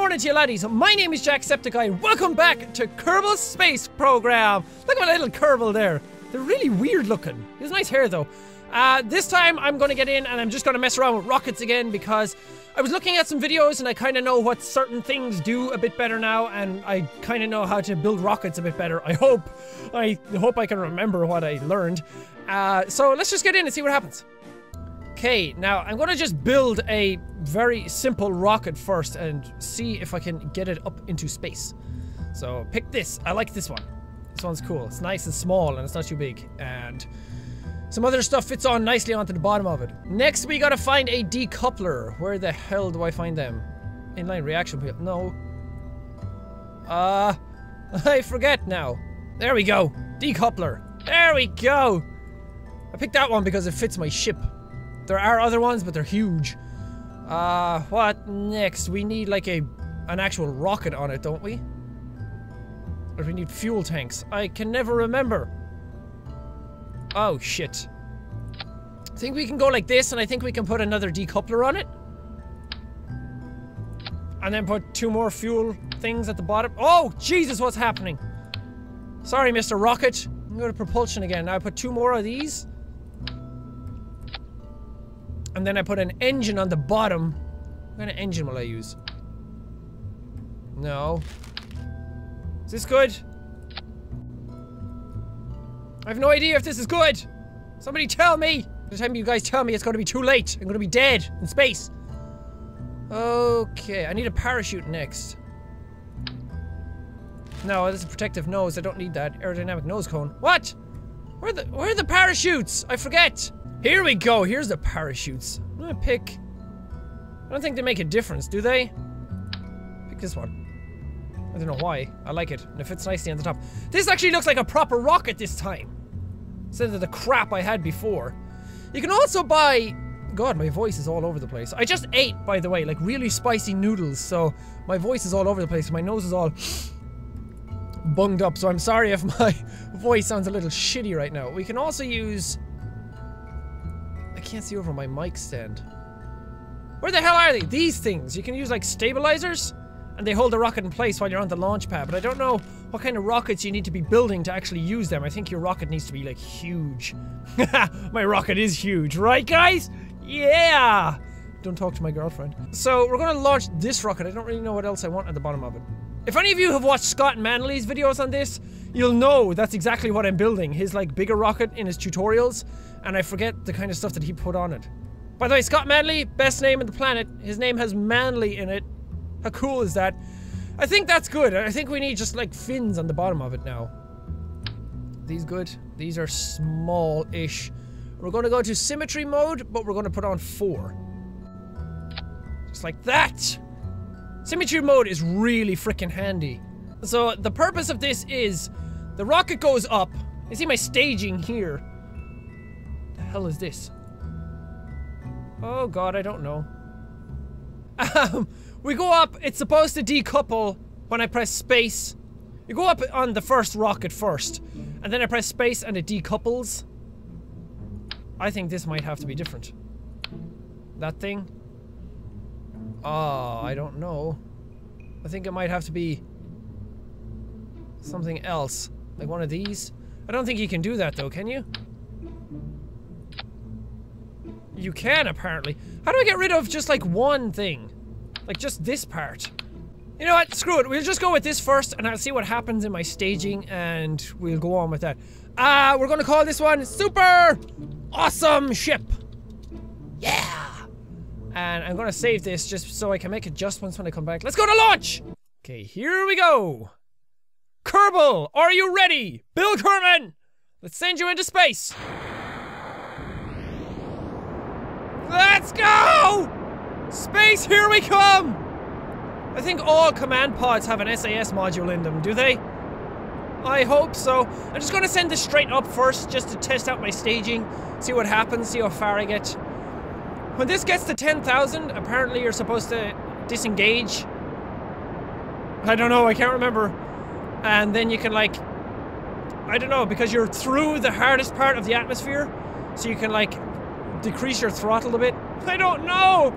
morning to you laddies. My name is Jack Jacksepticeye. And welcome back to Kerbal Space Program. Look at my little Kerbal there. They're really weird looking. He has nice hair though. Uh, this time I'm going to get in and I'm just going to mess around with rockets again because I was looking at some videos and I kind of know what certain things do a bit better now and I kind of know how to build rockets a bit better. I hope. I hope I can remember what I learned. Uh, so let's just get in and see what happens. Okay, now I'm gonna just build a very simple rocket first and see if I can get it up into space. So pick this. I like this one. This one's cool. It's nice and small and it's not too big. And some other stuff fits on nicely onto the bottom of it. Next, we gotta find a decoupler. Where the hell do I find them? Inline reaction wheel. No. Uh, I forget now. There we go. Decoupler. There we go. I picked that one because it fits my ship. There are other ones, but they're huge. Uh, what next? We need like a an actual rocket on it, don't we? Or we need fuel tanks. I can never remember. Oh, shit. I think we can go like this, and I think we can put another decoupler on it. And then put two more fuel things at the bottom. Oh, Jesus, what's happening? Sorry, Mr. Rocket. I'm going to propulsion again. Now I put two more of these. And then I put an engine on the bottom. What kind of engine will I use? No. Is this good? I have no idea if this is good. Somebody tell me. By the time you guys tell me it's going to be too late. I'm going to be dead in space. Okay, I need a parachute next. No, this is a protective nose. I don't need that. Aerodynamic nose cone. What? Where the where are the parachutes? I forget. Here we go. Here's the parachutes. I'm gonna pick. I don't think they make a difference, do they? Pick this one. I don't know why. I like it. And it fits nicely on the top. This actually looks like a proper rocket this time. Instead of the crap I had before. You can also buy... God, my voice is all over the place. I just ate, by the way, like really spicy noodles, so my voice is all over the place. My nose is all bunged up, so I'm sorry if my voice sounds a little shitty right now. We can also use... Can't see over my mic stand. Where the hell are they? These things. You can use like stabilizers and they hold the rocket in place while you're on the launch pad. But I don't know what kind of rockets you need to be building to actually use them. I think your rocket needs to be like huge. my rocket is huge, right guys? Yeah! Don't talk to my girlfriend. So we're gonna launch this rocket. I don't really know what else I want at the bottom of it. If any of you have watched Scott Manley's videos on this, you'll know that's exactly what I'm building. His like bigger rocket in his tutorials, and I forget the kind of stuff that he put on it. By the way, Scott Manley, best name in the planet. His name has Manley in it. How cool is that? I think that's good. I think we need just like fins on the bottom of it now. These good? These are small-ish. We're gonna go to symmetry mode, but we're gonna put on four. Just like that! Symmetry mode is really freaking handy. So the purpose of this is the rocket goes up. You see my staging here. The hell is this? Oh god, I don't know. Um, we go up, it's supposed to decouple when I press space. You go up on the first rocket first, and then I press space and it decouples. I think this might have to be different. That thing? Oh, I don't know. I think it might have to be something else. Like one of these. I don't think you can do that though, can you? You can, apparently. How do I get rid of just like one thing? Like just this part? You know what? Screw it. We'll just go with this first and I'll see what happens in my staging and we'll go on with that. Ah, uh, we're gonna call this one Super Awesome Ship. Yeah! And I'm gonna save this just so I can make adjustments when I come back. Let's go to launch! Okay, here we go. Kerbal, are you ready? Bill Kerman! Let's send you into space! Let's go! Space, here we come! I think all command pods have an SAS module in them, do they? I hope so. I'm just gonna send this straight up first, just to test out my staging, see what happens, see how far I get. When this gets to 10,000, apparently you're supposed to disengage. I don't know, I can't remember. And then you can like, I don't know, because you're through the hardest part of the atmosphere, so you can like decrease your throttle a bit. I don't know!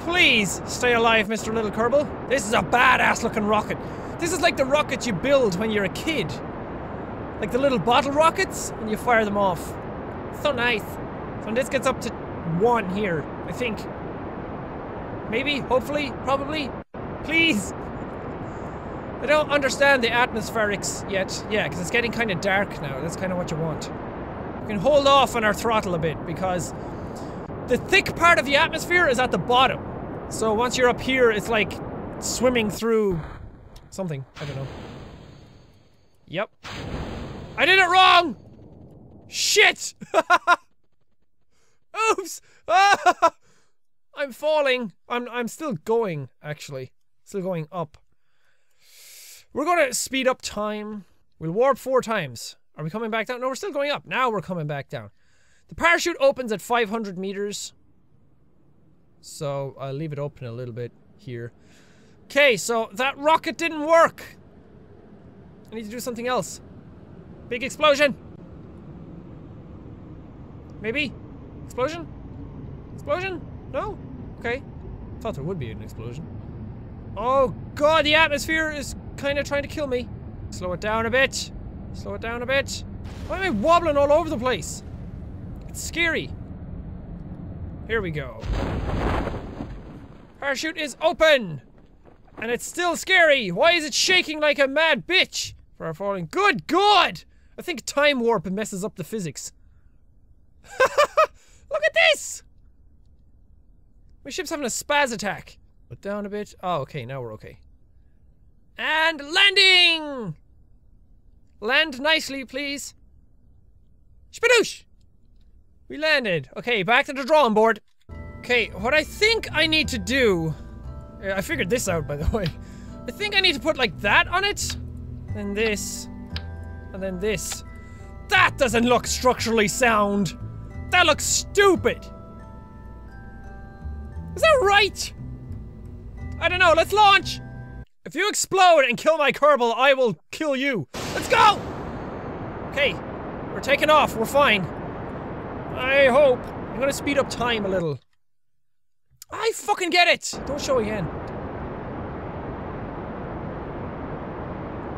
Please stay alive, Mr. Little Kerbal. This is a badass looking rocket. This is like the rockets you build when you're a kid. Like the little bottle rockets, and you fire them off. So nice. So this gets up to one here, I think. Maybe, hopefully, probably. Please. I don't understand the atmospherics yet. Yeah, because it's getting kind of dark now. That's kind of what you want. We can hold off on our throttle a bit because the thick part of the atmosphere is at the bottom. So once you're up here, it's like swimming through something. I don't know. Yep. I did it wrong! Shit! Oops! I'm falling. I'm I'm still going, actually. Still going up. We're gonna speed up time. We'll warp four times. Are we coming back down? No, we're still going up. Now we're coming back down. The parachute opens at 500 meters. So I'll leave it open a little bit here. Okay, so that rocket didn't work. I need to do something else. Big explosion. Maybe? Explosion? Explosion? No? Okay. Thought there would be an explosion. Oh god, the atmosphere is kind of trying to kill me. Slow it down a bit. Slow it down a bit. Why am I wobbling all over the place? It's scary. Here we go. Parachute is open! And it's still scary! Why is it shaking like a mad bitch? For falling. Good God! I think time warp messes up the physics. Look at this! My ship's having a spaz attack. Put down a bit. Oh, okay, now we're okay. And landing! Land nicely, please. Spadoosh! We landed. Okay, back to the drawing board. Okay, what I think I need to do... I figured this out, by the way. I think I need to put like that on it. Then this. And then this. That doesn't look structurally sound. That looks stupid. Is that right? I don't know, let's launch! If you explode and kill my Kerbal, I will kill you. Let's go! Okay, we're taking off, we're fine. I hope. I'm gonna speed up time a little. I fucking get it! Don't show again.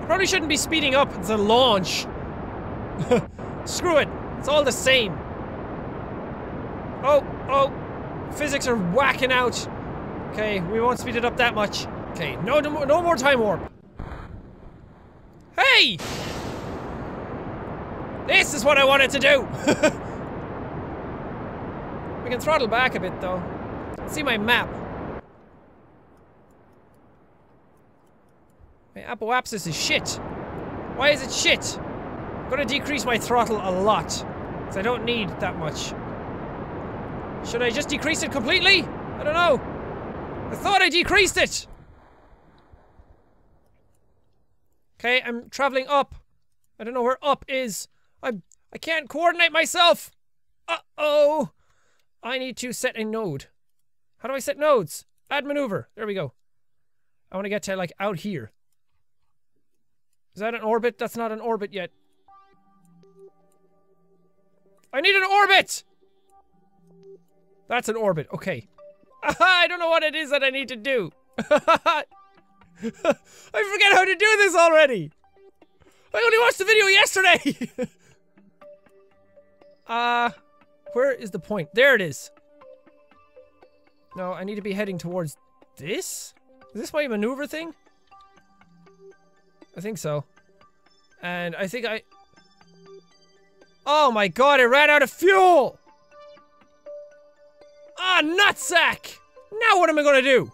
I probably shouldn't be speeding up the launch. Screw it. It's all the same. Oh, oh. Physics are whacking out. Okay, we won't speed it up that much. Okay, no, no, no more time warp. Hey! This is what I wanted to do! we can throttle back a bit though. Let's see my map. My apoapsis is shit. Why is it shit? I'm gonna decrease my throttle a lot. Because I don't need that much. Should I just decrease it completely? I don't know. I thought I decreased it! Okay, I'm traveling up. I don't know where up is. I I can't coordinate myself. Uh-oh. I need to set a node. How do I set nodes? Add maneuver. There we go. I want to get to like out here. Is that an orbit? That's not an orbit yet. I need an orbit! That's an orbit. Okay. I don't know what it is that I need to do. I forget how to do this already. I only watched the video yesterday. uh, where is the point? There it is. No, I need to be heading towards this? Is this my maneuver thing? I think so. And I think I... Oh my god, I ran out of fuel! Ah, nutsack! Now what am I gonna do?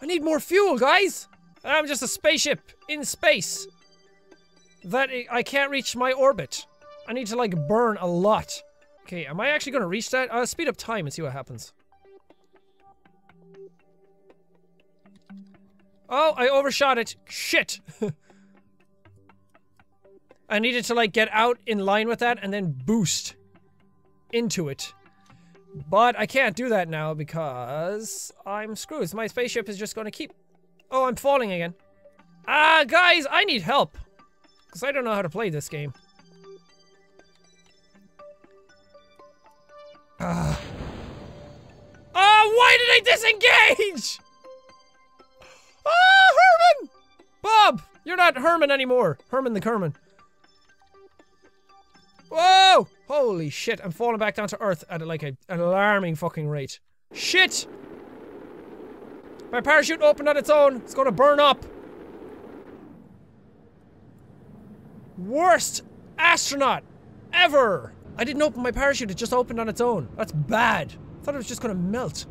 I need more fuel, guys! I'm just a spaceship in space. That I can't reach my orbit. I need to like burn a lot. Okay, am I actually gonna reach that? I'll speed up time and see what happens. Oh, I overshot it. Shit! I needed to like get out in line with that and then boost into it. But I can't do that now because I'm screwed. My spaceship is just gonna keep... Oh, I'm falling again. Ah, guys, I need help. Because I don't know how to play this game. Ah. Oh, why did I disengage? Oh, Herman! Bob, you're not Herman anymore. Herman the Kerman. Whoa! Holy shit, I'm falling back down to earth at like a, an alarming fucking rate. Shit! My parachute opened on its own. It's gonna burn up. Worst astronaut ever! I didn't open my parachute, it just opened on its own. That's bad. I thought it was just gonna melt.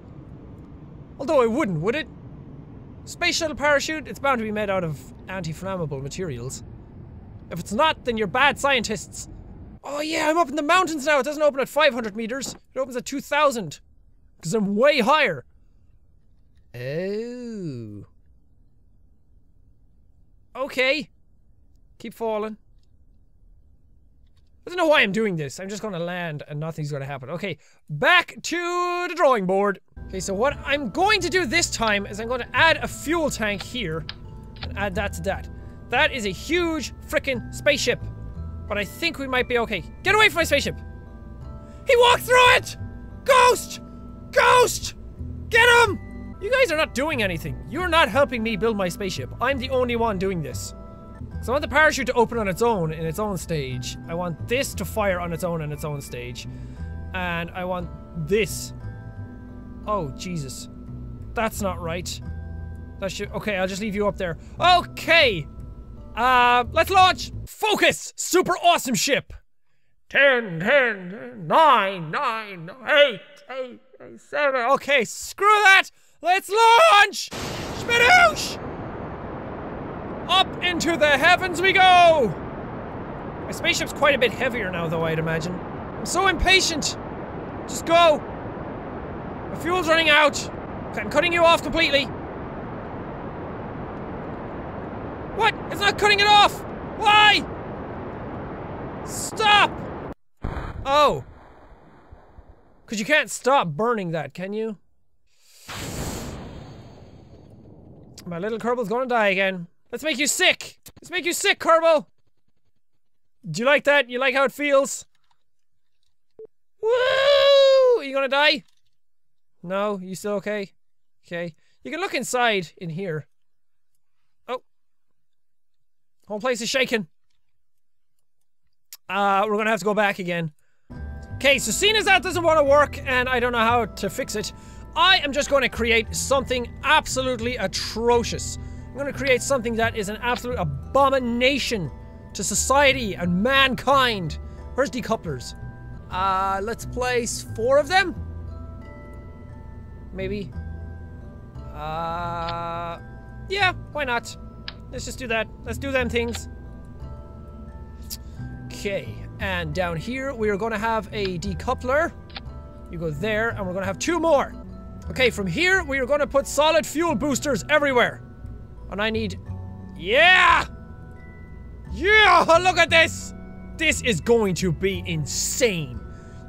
Although it wouldn't, would it? Space shuttle parachute, it's bound to be made out of anti-flammable materials. If it's not, then you're bad scientists. Oh yeah, I'm up in the mountains now. It doesn't open at 500 meters. It opens at 2,000. Because I'm way higher. Oh. Okay. Keep falling. I don't know why I'm doing this. I'm just gonna land and nothing's gonna happen. Okay, back to the drawing board. Okay, so what I'm going to do this time is I'm going to add a fuel tank here and add that to that. That is a huge freaking spaceship. But I think we might be okay. Get away from my spaceship! He walked through it! Ghost! Ghost! Get him! You guys are not doing anything. You're not helping me build my spaceship. I'm the only one doing this. So I want the parachute to open on its own in its own stage. I want this to fire on its own in its own stage. And I want this. Oh, Jesus. That's not right. That should- okay, I'll just leave you up there. Okay! Uh, let's launch! Focus! Super awesome ship! 10, 10, 9, 9, 8, 8, 8 7. Okay, screw that! Let's launch! Spadoosh! Up into the heavens we go! My spaceship's quite a bit heavier now, though, I'd imagine. I'm so impatient! Just go! My fuel's running out! I'm cutting you off completely! What? It's not cutting it off! Why? Stop! Oh. Because you can't stop burning that, can you? My little Kerbal's gonna die again. Let's make you sick! Let's make you sick, Kerbal! Do you like that? You like how it feels? Woo! Are you gonna die? No? You still okay? Okay. You can look inside in here. Whole place is shaking. Uh, we're gonna have to go back again. Okay, so seeing as that doesn't want to work and I don't know how to fix it, I am just going to create something absolutely atrocious. I'm going to create something that is an absolute abomination to society and mankind. Where's decouplers? Uh, let's place four of them? Maybe. Uh, yeah, why not? Let's just do that. Let's do them things. Okay, and down here we are going to have a decoupler. You go there, and we're going to have two more. Okay, from here we are going to put solid fuel boosters everywhere. And I need... Yeah! Yeah! Look at this! This is going to be insane.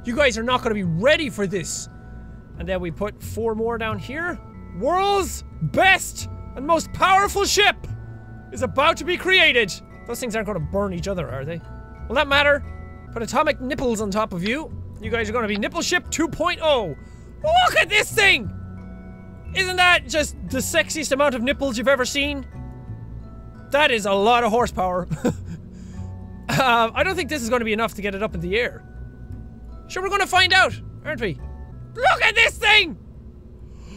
You guys are not going to be ready for this. And then we put four more down here. World's best and most powerful ship is about to be created. Those things aren't going to burn each other, are they? Will that matter? Put atomic nipples on top of you. You guys are going to be nipple ship 2.0. Look at this thing! Isn't that just the sexiest amount of nipples you've ever seen? That is a lot of horsepower. uh, I don't think this is going to be enough to get it up in the air. Sure, we're going to find out, aren't we? Look at this thing!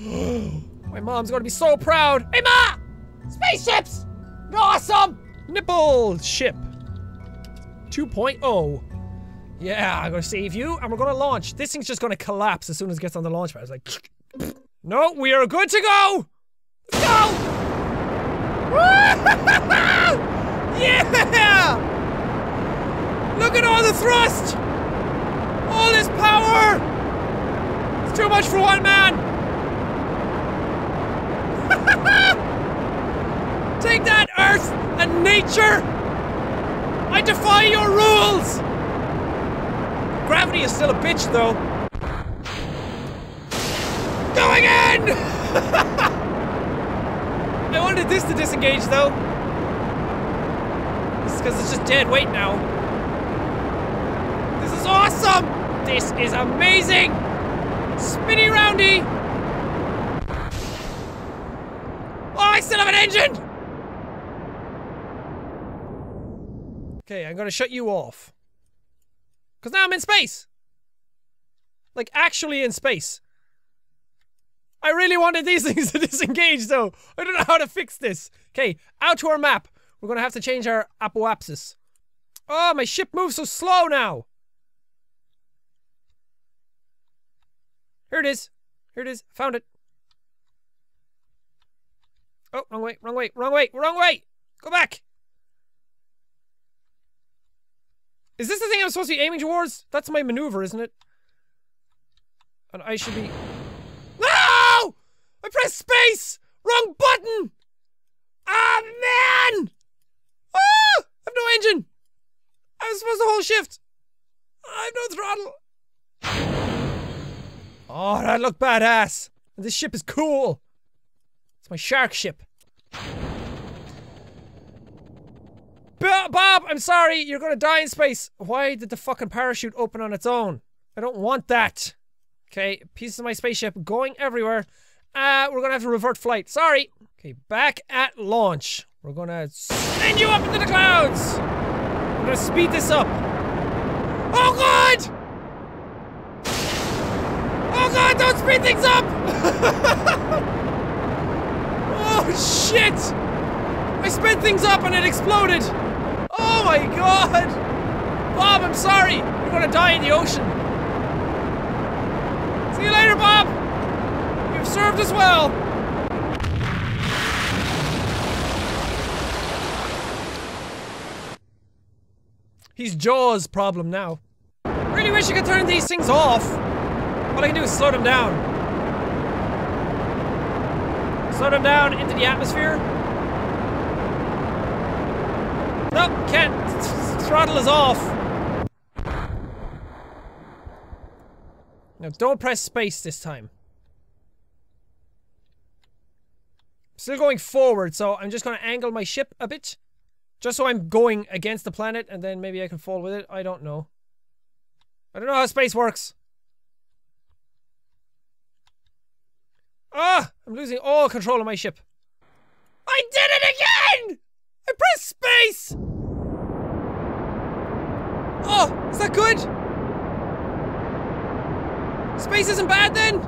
My mom's going to be so proud. Hey, Ma! Spaceships! Awesome! Nipple ship 2.0. Yeah, I'm gonna save you, and we're gonna launch. This thing's just gonna collapse as soon as it gets on the launch pad. It's like, no, we are good to go. Go! yeah! Look at all the thrust! All this power! It's too much for one man! Take that, Earth and nature! I defy your rules! Gravity is still a bitch, though. Go again! I wanted this to disengage, though. This is because it's just dead weight now. This is awesome! This is amazing! Spinny roundy! Oh, I still have an engine! Okay, I'm gonna shut you off. Because now I'm in space! Like, actually in space. I really wanted these things to disengage, though. I don't know how to fix this. Okay, out to our map. We're gonna have to change our apoapsis. Oh, my ship moves so slow now! Here it is. Here it is. Found it. Oh, wrong way, wrong way, wrong way, wrong way! Go back! Is this the thing I'm supposed to be aiming towards? That's my maneuver, isn't it? And I should be... No! I pressed space! Wrong button! Ah, man! Ah! I have no engine! I was supposed to hold shift! I have no throttle! Oh, that looked badass! This ship is cool! It's my shark ship. Bob, I'm sorry, you're gonna die in space. Why did the fucking parachute open on its own? I don't want that. Okay, pieces of my spaceship going everywhere. Uh, we're gonna have to revert flight. Sorry. Okay, back at launch. We're gonna send you up into the clouds. We're gonna speed this up. Oh god! Oh god, don't speed things up! oh shit! I sped things up and it exploded! My god! Bob, I'm sorry! You're gonna die in the ocean. See you later, Bob! You've served us well! He's Jaws' problem now. Really wish you could turn these things off. All I can do is slow them down. Slow them down into the atmosphere. Nope, can't. Throttle is off. Now don't press space this time. Still going forward, so I'm just going to angle my ship a bit. Just so I'm going against the planet, and then maybe I can fall with it. I don't know. I don't know how space works. Ah! I'm losing all control of my ship. I did it again! I pressed space! Oh, is that good? Space isn't bad then?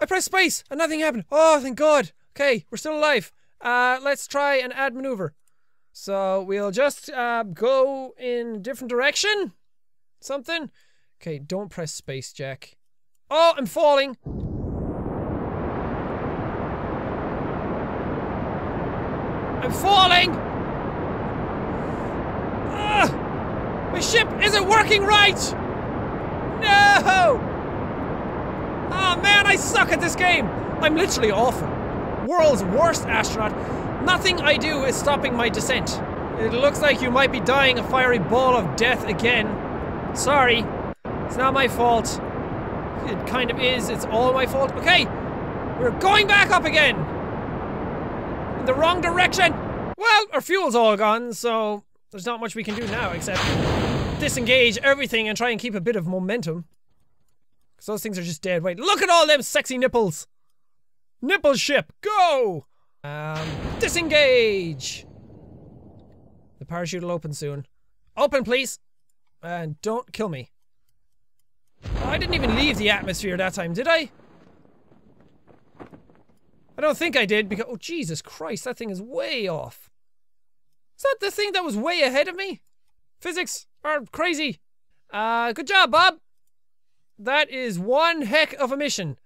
I pressed space and nothing happened. Oh, thank God. Okay, we're still alive. Uh, let's try an add maneuver. So we'll just uh, go in different direction. Something. Okay, don't press space, Jack. Oh, I'm falling. I'm falling! Ah! My ship isn't working right! No! Oh man, I suck at this game! I'm literally awful. World's worst astronaut. Nothing I do is stopping my descent. It looks like you might be dying a fiery ball of death again. Sorry. It's not my fault. It kind of is. It's all my fault. Okay. We're going back up again In the wrong direction! Well, our fuel's all gone, so there's not much we can do now except disengage everything and try and keep a bit of momentum. Because those things are just dead weight. Look at all them sexy nipples! Nipple ship, go! Um, disengage! The parachute will open soon. Open, please! And don't kill me. Oh, I didn't even leave the atmosphere that time, did I? I don't think I did because- oh Jesus Christ, that thing is way off. Is that the thing that was way ahead of me? Physics are crazy. Uh, good job, Bob. That is one heck of a mission.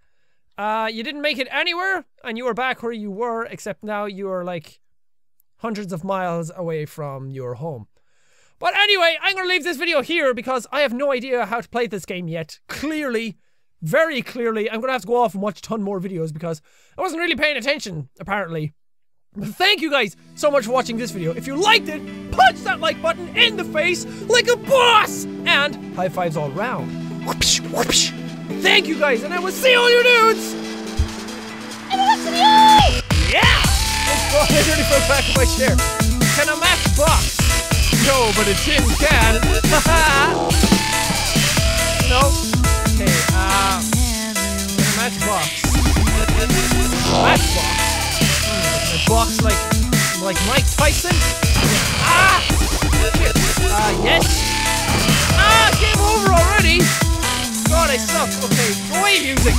Uh, you didn't make it anywhere, and you were back where you were, except now you are like hundreds of miles away from your home. But anyway, I'm gonna leave this video here because I have no idea how to play this game yet. Clearly, very clearly, I'm gonna have to go off and watch a ton more videos because I wasn't really paying attention, apparently. Thank you guys so much for watching this video. If you liked it, punch that like button in the face like a boss! And high fives all round. Whoopsh, whoopsh. Thank you guys, and I will see all you dudes! And you! Yeah! Let's go ahead and put back my share. Can a match box? No, but a tin can. no. Okay, uh, can a match box? Matchbox. Hmm, a box like like Mike Tyson. Ah! Ah, yes. Ah, game over already. God, I suck. Okay, away, music.